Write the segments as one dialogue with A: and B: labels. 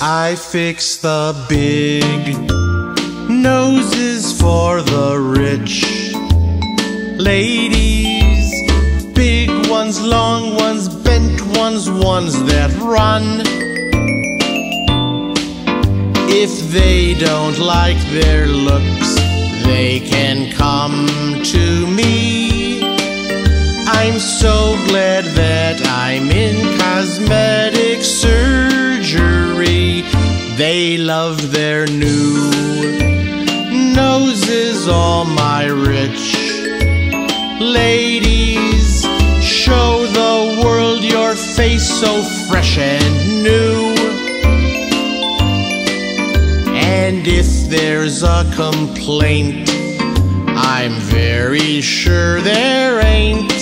A: I fix the big noses for the rich ladies. Big ones, long ones, bent ones, ones that run. If they don't like their looks, they can come to me. I'm so glad that I'm in cosmetic surgery. They love their new noses, all my rich ladies. Show the world your face so fresh and new. And if there's a complaint, I'm very sure there ain't.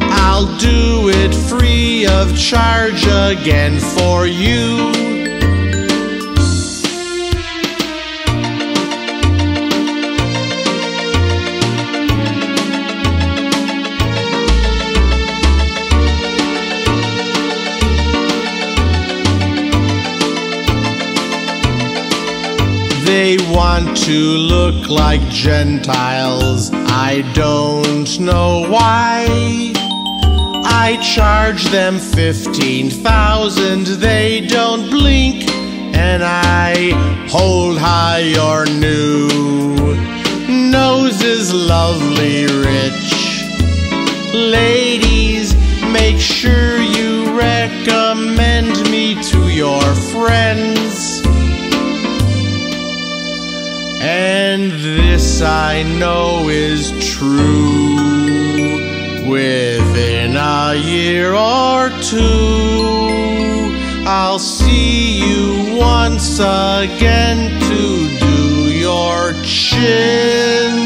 A: I'll do it free of charge again for you. They want to look like Gentiles. I don't know why. I charge them 15,000. They don't blink. And I hold high your new nose is lovely, rich. Ladies, make sure you recommend And this I know is true. Within a year or two, I'll see you once again to do your chin.